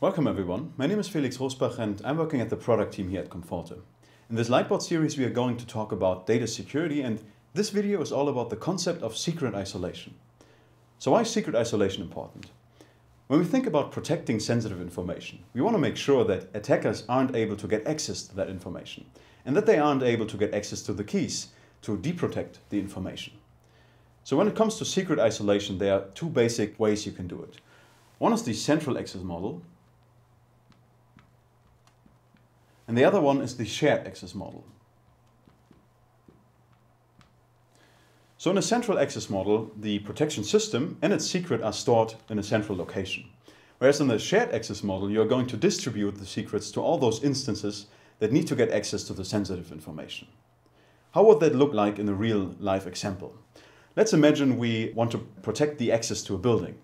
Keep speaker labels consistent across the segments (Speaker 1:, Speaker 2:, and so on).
Speaker 1: Welcome everyone. My name is Felix Rosbach and I'm working at the product team here at comforte. In this Lightboard series we are going to talk about data security and this video is all about the concept of secret isolation. So why is secret isolation important? When we think about protecting sensitive information, we want to make sure that attackers aren't able to get access to that information and that they aren't able to get access to the keys to deprotect the information. So when it comes to secret isolation, there are two basic ways you can do it. One is the central access model, and the other one is the shared access model. So in a central access model, the protection system and its secret are stored in a central location. Whereas in the shared access model, you're going to distribute the secrets to all those instances that need to get access to the sensitive information. How would that look like in a real life example? Let's imagine we want to protect the access to a building.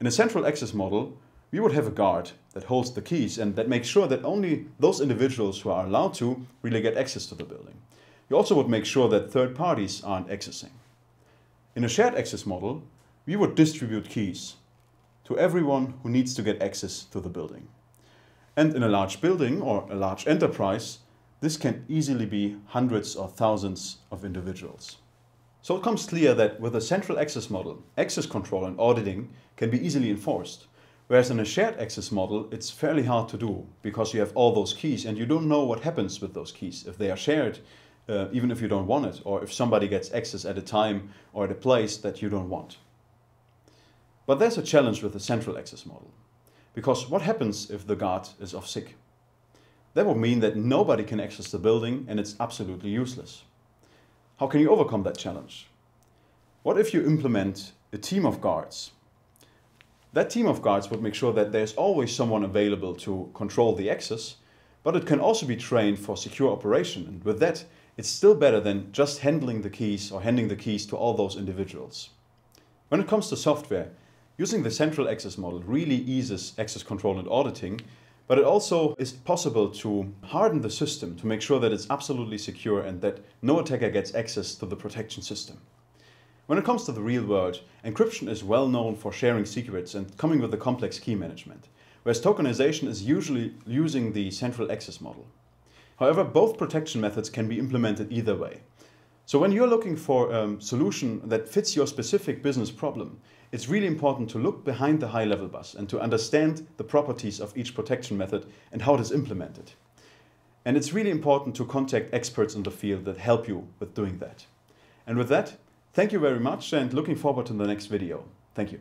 Speaker 1: In a central access model, we would have a guard that holds the keys and that makes sure that only those individuals who are allowed to really get access to the building. You also would make sure that third parties aren't accessing. In a shared access model, we would distribute keys to everyone who needs to get access to the building. And in a large building or a large enterprise, this can easily be hundreds or thousands of individuals. So it comes clear that with a central access model, access control and auditing can be easily enforced. Whereas in a shared access model, it's fairly hard to do because you have all those keys and you don't know what happens with those keys. If they are shared, uh, even if you don't want it, or if somebody gets access at a time or at a place that you don't want. But there's a challenge with the central access model. Because what happens if the guard is off sick? That would mean that nobody can access the building and it's absolutely useless. How can you overcome that challenge? What if you implement a team of guards? That team of guards would make sure that there's always someone available to control the access, but it can also be trained for secure operation. And with that, it's still better than just handling the keys or handing the keys to all those individuals. When it comes to software, using the central access model really eases access control and auditing but it also is possible to harden the system to make sure that it's absolutely secure and that no attacker gets access to the protection system. When it comes to the real world, encryption is well known for sharing secrets and coming with a complex key management, whereas tokenization is usually using the central access model. However, both protection methods can be implemented either way. So when you're looking for a solution that fits your specific business problem, it's really important to look behind the high-level bus and to understand the properties of each protection method and how it is implemented. And it's really important to contact experts in the field that help you with doing that. And with that, thank you very much and looking forward to the next video. Thank you.